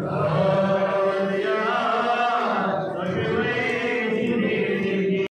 Lord.